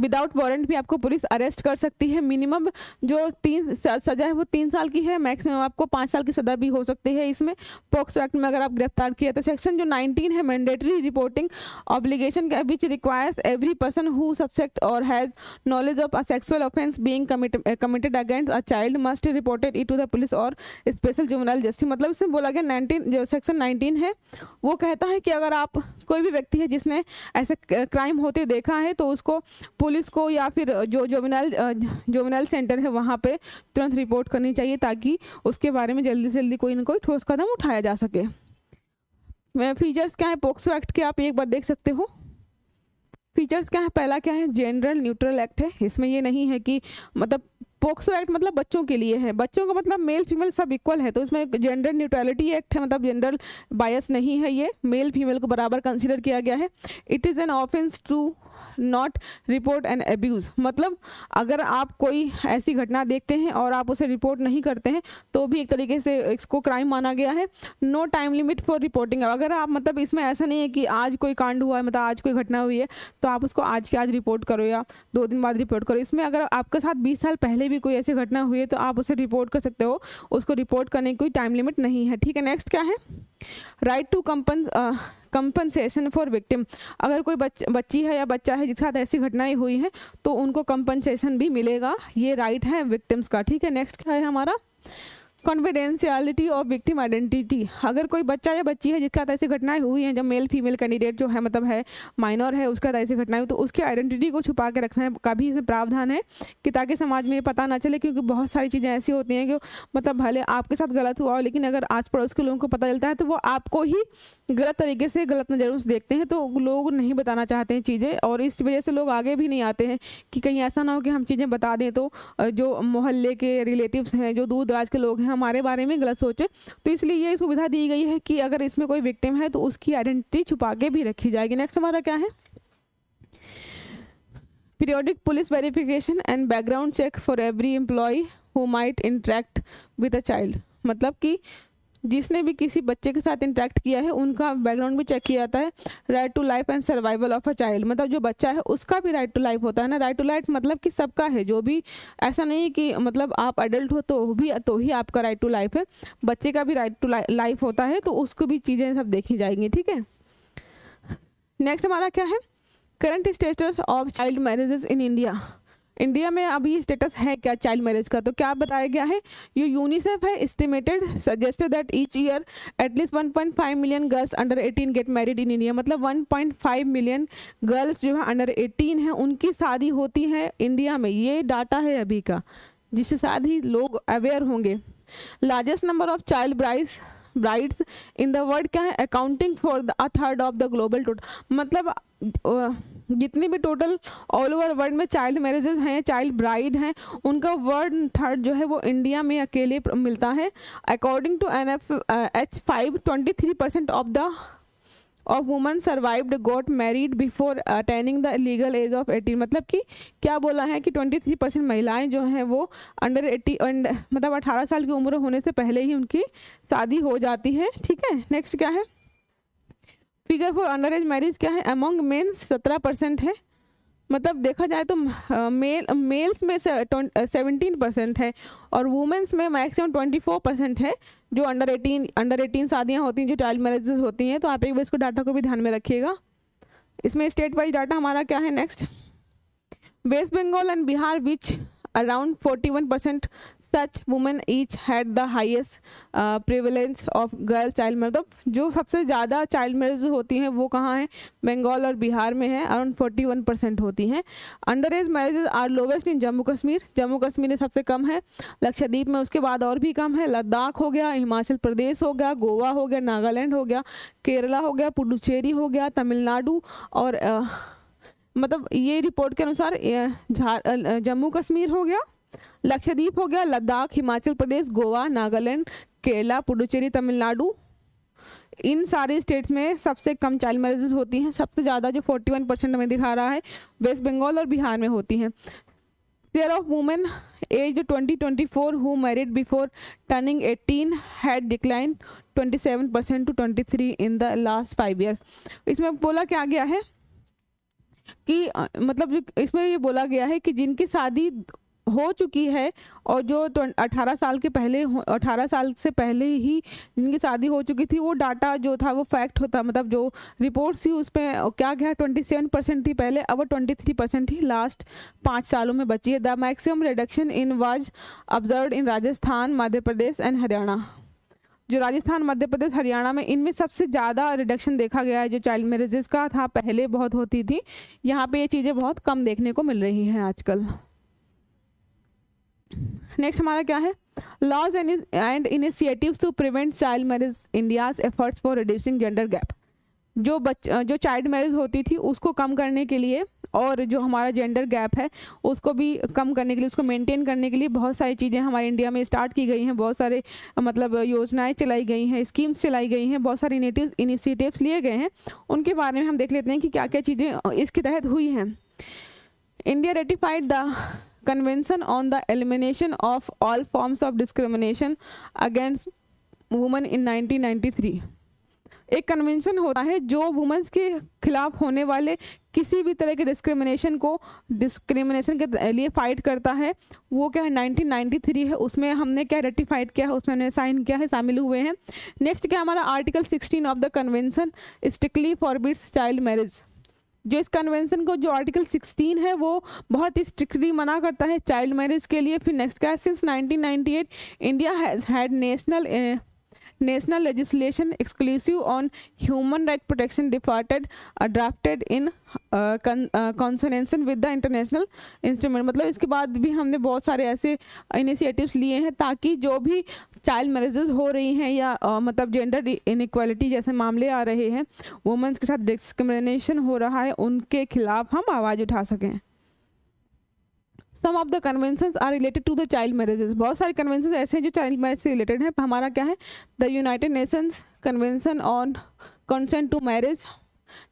A: विदाउट वारंट भी आपको पुलिस अरेस्ट कर सकती है। मिनिमम जो तीन सजा है वो तीन साल की है, मैक्सिमम आपको पाँच साल की सजा भी हो सकती है इसमें। पॉक्सो एक्ट में अगर आप गिरफ़्तार किया तो सेक्शन जो 19 है mandatory reporting obligation which requires every person who subject और has knowledge of a sexual offence being committed against a child must reported it to the police और स्पेशल जुमनल जस्टिस मतलब इसमें बोला गया नाइनटीन, जो section nineteen है, वो कहता है कि अगर आप कोई भी व्यक्ति है जिसने ऐसे क्राइम होते देखा है तो उसको पुलिस को या फिर जो जोमिनल जोमिनल सेंटर है, वहाँ पे तुरंत रिपोर्ट करनी चाहिए ताकि उसके बारे में जल्दी से जल्दी कोई ना कोई ठोस कदम उठाया जा सके। फीचर्स क्या है? पोक्सो एक्ट के आप एक बार देख सकते हो। फीचर्स क्या है? पहला क्या है? जनरल न्यूट्रल एक्ट है। इसमें ये नहीं है कि मतलब पोक्सो एक्ट मतलब बच्चों के लिए है। बच्चों का मतलब मेल फीमेल सब इक्वल है तो इसमें जेंडर न्यूट्रलिटी एक्ट है मतलब जेंडर बायस नहीं है ये। मेल फीमेल को बराबर कंसिडर किया गया है। It is an offence to not report and abuse मतलब अगर आप कोई ऐसी घटना देखते हैं और आप उसे रिपोर्ट नहीं करते हैं तो भी एक तरीके से इसको क्राइम माना गया है। No time limit for reporting अगर आप मतलब इसमें ऐसा नहीं है कि आज कोई कांड हुआ है मतलब आज कोई घटना हुई है तो आप उसको आज के आज रिपोर्ट करो या दो दिन बाद रिपोर्ट करो। इसमें अगर आपके साथ बीस साल पहले भी कोई ऐसी घटना हुई है तो आप उसे रिपोर्ट कर सकते हो। उसको रिपोर्ट करने की कोई टाइम लिमिट नहीं है। ठीक है नेक्स्ट क्या है? राइट टू कंपन कंपनसेशन फॉर विक्टिम अगर कोई बच, बच्ची है या बच्चा है जिसके साथ ऐसी घटनाएँ हुई हैं तो उनको कंपनसेशन भी मिलेगा। ये राइट है विक्टिम्स का। ठीक है नेक्स्ट क्या है हमारा? कॉन्फिडेंशियलिटी ऑफ़ विक्टिम आइडेंटिटी अगर कोई बच्चा या बच्ची है जिसके साथ ऐसी घटनाएँ हुई हैं, जब मेल फीमेल कैंडिडेट जो है मतलब है माइनर है, उसके साथ ऐसी घटनाएँ तो उसकी आइडेंटिटी को छुपा के रखना है। का भी इसमें प्रावधान है कि ताकि समाज में ये पता ना चले, क्योंकि बहुत सारी चीज़ें ऐसी होती हैं कि मतलब भले आपके साथ गलत हुआ हो, लेकिन अगर आस पड़ोस के लोगों को पता चलता है तो वो आपको ही गलत तरीके से गलत नज़रों से देखते हैं। तो लोग नहीं बताना चाहते हैं चीज़ें, और इस वजह से लोग आगे भी नहीं आते हैं कि कहीं ऐसा ना हो कि हम चीज़ें बता दें। तो जो मोहल्ले के रिलेटिव्स हैं, जो दूर दराज के लोग हैं हमारे बारे में गलत सोचे। तो इसलिए ये सुविधा दी गई है कि अगर इसमें कोई विक्टिम है तो उसकी आइडेंटिटी छुपा के भी रखी जाएगी। नेक्स्ट हमारा क्या है? Periodic police verification and background check for every employee who might interact with a child मतलब कि जिसने भी किसी बच्चे के साथ इंटरेक्ट किया है, उनका बैकग्राउंड भी चेक किया जाता है right to life and survival of a child मतलब जो बच्चा है, उसका भी राइट टू लाइफ होता है ना? राइट टू लाइफ मतलब कि सबका है, जो भी, ऐसा नहीं कि मतलब आप अडल्ट हो तो भी तो ही आपका राइट टू लाइफ है। बच्चे का भी राइट टू लाइफ होता है तो उसको भी चीज़ें सब देखी जाएँगी, ठीक है? नेक्स्ट हमारा क्या है? Current status of child marriages in India India में अभी स्टेटस है क्या चाइल्ड मैरिज का? तो क्या बताया गया है? ये यूनिसेफ है estimated suggested that each year at least 1.5 million girls under 18 get married in India मतलब 1.5 मिलियन गर्ल्स जो है अंडर 18 है, उनकी शादी होती है इंडिया में। ये डाटा है अभी का, जिससे शायद ही लोग अवेयर होंगे। Largest number of child brides brides in the world क्या है? Accounting for the third of the global total मतलब जितनी भी टोटल ऑल ओवर वर्ल्ड में चाइल्ड मैरिजेज हैं चाइल्ड ब्राइड हैं, उनका वर्ड थर्ड जो है वो इंडिया में अकेले मिलता है। According to N F H five twenty three percent of the of women surveyed got married before attaining the legal age of eighteen मतलब कि क्या बोला है कि ट्वेंटी थ्री परसेंट महिलाएँ जो हैं वो अंडर एटी मतलब अठारह साल की उम्र होने से पहले ही उनकी शादी हो जाती है। ठीक है? नेक्स्ट क्या है? Figure for under age marriage क्या है? अमोंग मेन्स सत्रह परसेंट है। मतलब देखा जाए तो मेल मेल्स में सेवनटीन परसेंट है और वुमेंस में मैक्सिमम ट्वेंटी फोर परसेंट है, जो अंडर एटीन अंडर एटीन शादियाँ होती हैं, जो चाइल्ड मैरिजेस होती हैं तो आप एक बार इसको डाटा को भी ध्यान में रखिएगा। इसमें स्टेट वाइज डाटा हमारा क्या है? Next West Bengal and Bihar which around 41% such women each had the highest uh, prevalence of girl child मतलब जो सबसे ज़्यादा चाइल्ड मैरिज होती हैं वो कहाँ हैं? बंगाल और बिहार में है अराउंड 41 परसेंट होती हैं। Under age marriages are lowest in Jammu Kashmir. Jammu Kashmir में सबसे कम है। लक्षद्वीप में उसके बाद और भी कम है। लद्दाख हो गया हिमाचल प्रदेश हो गया गोवा हो गया नागालैंड हो गया केरला हो गया पुडुचेरी हो गया तमिलनाडु और uh, मतलब ये रिपोर्ट के अनुसार जम्मू कश्मीर हो गया। लक्षद्वीप हो गया, लद्दाख, हिमाचल प्रदेश, गोवा, नागालैंड, केरला, पुडुचेरी, तमिलनाडु। इन सारे स्टेट्स में सबसे कम चाइल्ड मैरिजेस होती हैं। सबसे ज़्यादा जो 41 परसेंट में दिखा रहा है वेस्ट बंगाल और बिहार में होती हैं। Share of women age twenty twenty four who married before turning eighteen had decline twenty seven percent to twenty three in the last five years इसमें बोला क्या गया है कि मतलब इसमें ये बोला गया है कि जिनकी शादी हो चुकी है और जो अठारह साल के पहले अठारह साल से पहले ही जिनकी शादी हो चुकी थी, वो डाटा जो था, वो फैक्ट होता मतलब जो रिपोर्ट्स थी उस पर क्या गया, ट्वेंटी सेवन परसेंट थी पहले, अब ट्वेंटी थ्री परसेंट ही लास्ट पाँच सालों में बची है। The maximum reduction in was observe in Rajasthan, Madhya Pradesh and Haryana. जो राजस्थान, मध्य प्रदेश, हरियाणा में, इनमें सबसे ज़्यादा रिडक्शन देखा गया है, जो चाइल्ड मैरिजेस का था, पहले बहुत होती थी, यहाँ पे ये चीज़ें बहुत कम देखने को मिल रही हैं आजकल। नेक्स्ट हमारा क्या है? Laws and initiative to prevent child marriage India's efforts for reducing gender gap जो बच, जो चाइल्ड मैरिज होती थी, उसको कम करने के लिए और जो हमारा जेंडर गैप है, उसको भी कम करने के लिए, उसको मेंटेन करने के लिए बहुत सारी चीज़ें हमारे इंडिया में स्टार्ट की गई हैं। बहुत सारे मतलब योजनाएँ चलाई गई हैं स्कीम्स चलाई गई हैं, बहुत सारे इनिशिएटिव्स लिए गए हैं। उनके बारे में हम देख लेते हैं कि क्या क्या चीज़ें, इसके तहत हुई हैं। India ratified the convention on the elimination of all forms of discrimination against women in 1993 एक कन्वेंशन होता है जो वुमेंस के खिलाफ होने वाले किसी भी तरह के डिस्क्रिमिनेशन को डिस्क्रिमिनेशन के लिए फाइट करता है। वो क्या है? 1993 है। उसमें हमने क्या रेटिफाइड किया है? उसमें हमने साइन किया है, शामिल हुए हैं। नेक्स्ट क्या हमारा article 16 of the convention strictly forbids child marriage जो इस कन्वेंशन को, जो आर्टिकल 16 है, वो बहुत ही स्ट्रिक्टली मना करता है चाइल्ड मैरिज के लिए। फिर नेक्स्ट क्या है? Since 1998 India has had national national legislation exclusive on human right protection departed drafted in consonance with the international instrument मतलब इसके बाद भी हमने बहुत सारे ऐसे इनिशिएटिव्स लिए हैं ताकि जो भी चाइल्ड मैरिजेस हो रही हैं या uh, मतलब जेंडर इनक्वालिटी जैसे मामले आ रहे हैं वुमेंस के साथ डिस्क्रिमिनेशन हो रहा है उनके खिलाफ हम आवाज़ उठा सकें। Some of the convention are related to the child marriages बहुत सारे कन्वेंशन ऐसे हैं जो चाइल्ड मैरिज से रिलेटेड हैं। हमारा क्या है? The United Nations convention on consent to marriage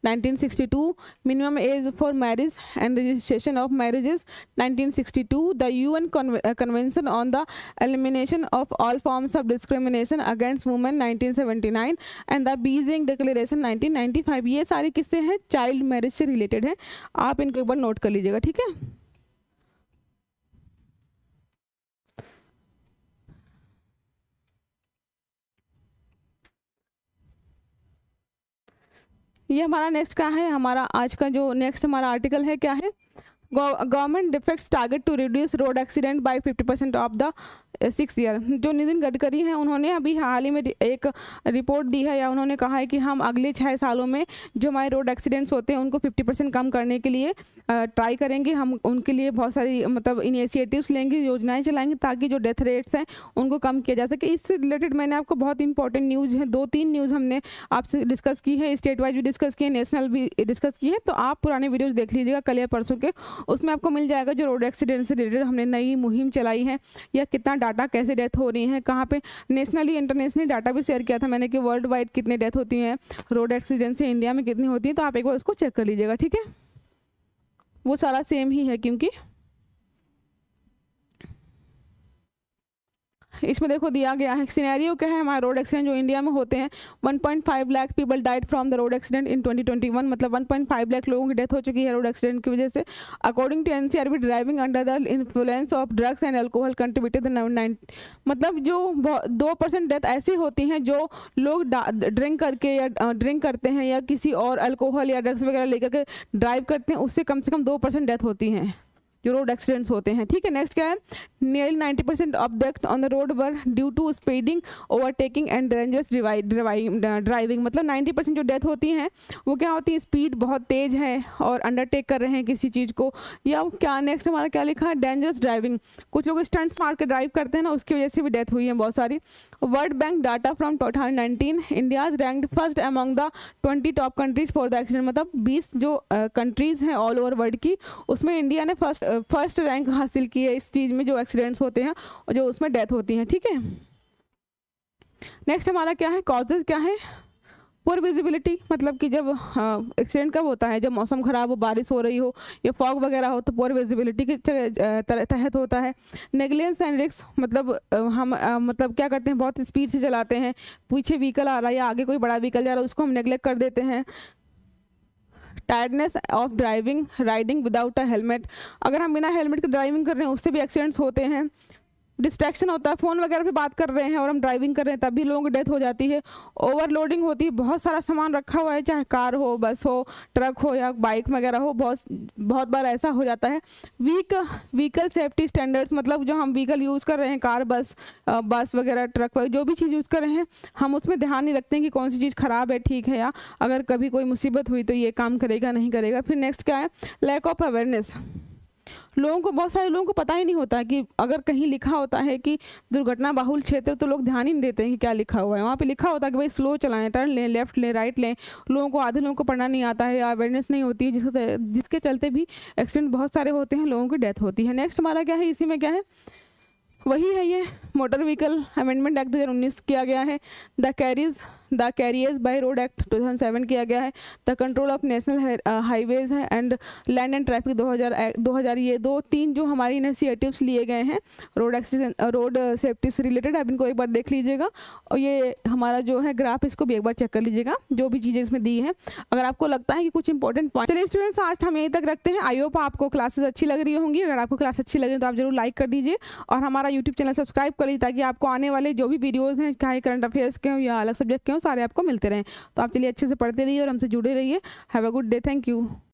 A: 1962 minimum age for marriage and registration of marriages 1962 the UN convention on the elimination of all forms of discrimination against women 1979 and the Beijing declaration 1995 ये सारे किस्से हैं? Child marriage से related हैं। आप इनको एक बार note कर लीजिएगा, ठीक है? ये हमारा नेक्स्ट क्या है? हमारा आज का जो नेक्स्ट हमारा आर्टिकल है, क्या है? Government defects target to reduce road accident by 50 percent of the six year जो नितिन गडकरी हैं, उन्होंने अभी हाल ही में एक रिपोर्ट दी है या उन्होंने कहा है कि हम अगले छः सालों में जो हमारे रोड एक्सीडेंट्स होते हैं, उनको फिफ्टी परसेंट कम करने के लिए ट्राई करेंगे। हम उनके लिए बहुत सारी मतलब इनिशिएटिव्स लेंगे, योजनाएँ चलाएँगे ताकि जो डेथ रेट्स हैं, उनको कम किया जा सके। इससे रिलेटेड मैंने आपको बहुत इंपॉर्टेंट न्यूज़ है। दो तीन न्यूज़ हमने आपसे डिस्कस की है स्टेट वाइज भी डिस्कस की है नेशनल भी डिस्कस की है। तो आप पुराने वीडियोज़ देख लीजिएगा कल या परसों के। उसमें आपको मिल जाएगा जो रोड एक्सीडेंट से रिलेटेड हमने नई मुहिम चलाई है, या कितना डाटा कैसे डेथ हो रही हैं, कहाँ पे नेशनली इंटरनेशनली डाटा भी शेयर किया था मैंने कि वर्ल्ड वाइड कितनी डेथ होती हैं रोड एक्सीडेंट से इंडिया में कितनी होती हैं तो आप एक बार उसको चेक कर लीजिएगा, ठीक है? वो सारा सेम ही है क्योंकि इसमें देखो दिया गया है सिनेरियो क्या है, हमारे रोड एक्सीडेंट जो इंडिया में होते हैं 1.5 lakh people died from the road accident in 2021 मतलब 1.5 लाख लोगों की डेथ हो चुकी है रोड एक्सीडेंट की वजह से। According to NCRB driving under the influence of drugs and alcohol contributed मतलब जो दो परसेंट डेथ ऐसी होती हैं जो लोग ड्रिंक करके या ड्रिंक करते हैं या किसी और अल्कोहल या ड्रग्स वगैरह लेकर के ड्राइव करते हैं, उससे कम से कम दो परसेंट डेथ होती हैं। जो रोड एक्सीडेंट्स होते हैं, ठीक है? नेक्स्ट क्या है? Nearly ninety percent of death on the road were due to speeding overtaking and dangerous driving मतलब नाइन्टी परसेंट जो डेथ होती हैं, वो क्या होती है? स्पीड बहुत तेज़ है और अंडरटेक कर रहे हैं किसी चीज़ को। या क्या नेक्स्ट हमारा क्या लिखा है? डेंजरस ड्राइविंग कुछ लोग स्टंट्स मार के ड्राइव करते हैं ना, उसकी वजह से भी डेथ हुई है बहुत सारी। World Bank data from two thousand nineteen India's ranked first among the twenty top countries for the accident मतलब बीस जो कंट्रीज़ हैं ऑल ओवर वर्ल्ड की, उसमें इंडिया ने फ़र्स्ट फ़र्स्ट रैंक हासिल की है इस चीज़ में जो एक्सीडेंट्स होते हैं और जो उसमें डेथ होती हैं, ठीक है? नेक्स्ट हमारा क्या है? कॉजेज क्या है? पुअर विजिबिलिटी मतलब कि जब एक्सीडेंट कब होता है? जब मौसम ख़राब हो, बारिश हो रही हो, या फॉग वगैरह हो तो पुअर विजिबिलिटी के तहत होता है। नेगलेंस एंड रिक्स मतलब हम मतलब क्या करते हैं? बहुत स्पीड से चलाते हैं। पीछे व्हीकल आ रहा है या आगे कोई बड़ा व्हीकल जा रहा है, उसको हम नेगलेक्ट कर देते हैं। Tiredness of driving riding without a helmet अगर हम बिना हेलमेट के ड्राइविंग कर रहे हैं, उससे भी एक्सीडेंट्स होते हैं। डिस्ट्रैक्शन होता है, फ़ोन वगैरह पे बात कर रहे हैं और हम ड्राइविंग कर रहे हैं तब भी लोगों की डेथ हो जाती है। ओवरलोडिंग होती है, बहुत सारा सामान रखा हुआ है, चाहे कार हो बस हो ट्रक हो या बाइक वगैरह हो, बहुत बहुत बार ऐसा हो जाता है। वीक व्हीकल सेफ्टी स्टैंडर्ड्स मतलब जो हम व्हीकल यूज़ कर रहे हैं कार बस बस वगैरह ट्रक वगैरह, जो भी चीज़ यूज़ कर रहे हैं, हम उसमें ध्यान नहीं रखते हैं कि कौन सी चीज़ ख़राब है, ठीक है या अगर कभी कोई मुसीबत हुई तो ये काम करेगा, नहीं करेगा। फिर नेक्स्ट क्या है? लैक ऑफ़ अवेयरनेस लोगों को, बहुत सारे लोगों को पता ही नहीं होता कि अगर कहीं लिखा होता है कि दुर्घटना बाहुल क्षेत्र तो लोग ध्यान ही नहीं देते हैं कि क्या लिखा हुआ है। वहाँ पे लिखा होता है कि भाई स्लो चलाएँ, टर्न लें, लेफ़्ट लें, राइट लें। लोगों को, आधे लोगों को पढ़ना नहीं आता है अवेयरनेस नहीं होती है जिसके जिसके चलते भी एक्सीडेंट बहुत सारे होते हैं, लोगों की डेथ होती है। नेक्स्ट हमारा क्या है, इसी में क्या है? वही है ये मोटर व्हीकल अमेंडमेंट एक्ट दो हज़ार उन्नीस किया गया है। The carriage the carriers by road act 2007 किया गया है। The control of national highways है एंड लैंड एंड ट्रैफ़िक 2000 2000 ये दो, तीन जो हमारी इनिशिएटिव्स लिए गए हैं रोड एक्सीडेंट रोड सेफ्टी से रिलेटेड आप इनको एक बार देख लीजिएगा। और ये हमारा जो है ग्राफ इसको भी एक बार चेक कर लीजिएगा, जो भी चीज़ें इसमें दी हैं। अगर आपको लगता है कि कुछ इंपॉर्टेंट पॉइंट चलिए स्टूडेंट्स आज हम यहीं तक रखते हैं। आई होप आपको क्लासेस अच्छी लग रही होंगी। अगर आपको क्लास अच्छी लगे तो आप ज़रूर लाइक कर दीजिए। और हमारा यूट्यूब चैनल सब्सक्राइब कर लीजिए ताकि आपको आने वाले जो भी वीडियोज़ हैं, चाहे करंट अफेयर्स के हों या अलग सब्जेक्ट के सारे आपको मिलते रहें। तो आप चलिए अच्छे से पढ़ते रहिए और हमसे जुड़े रहिए। Have a good day thank you